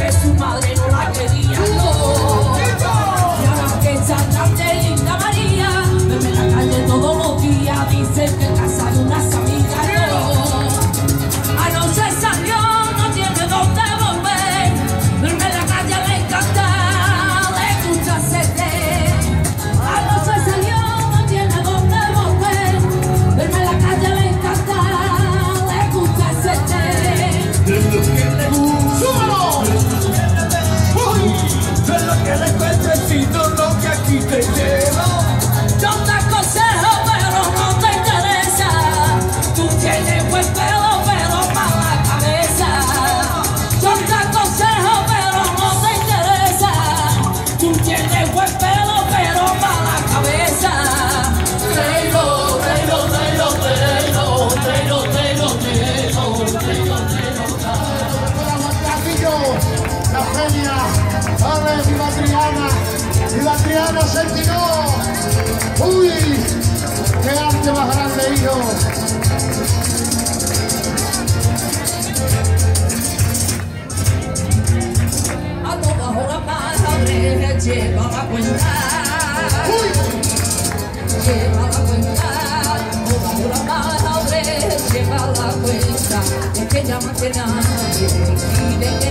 que su madre no la quería. No. vez y la Triana, y la Triana se tiró. ¡Uy! ¡Qué arte más grande, hijo! A todo bajo la pata, hombre, lleva la cuenta. ¡Uy! Lleva la cuenta. Todo bajo la pata, hombre, lleva la cuenta. Es que llama que nadie, y de que